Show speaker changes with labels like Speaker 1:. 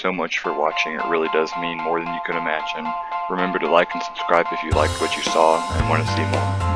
Speaker 1: So much for watching. It really does mean more than you could imagine. Remember to like and subscribe if you liked what you saw and want to see more.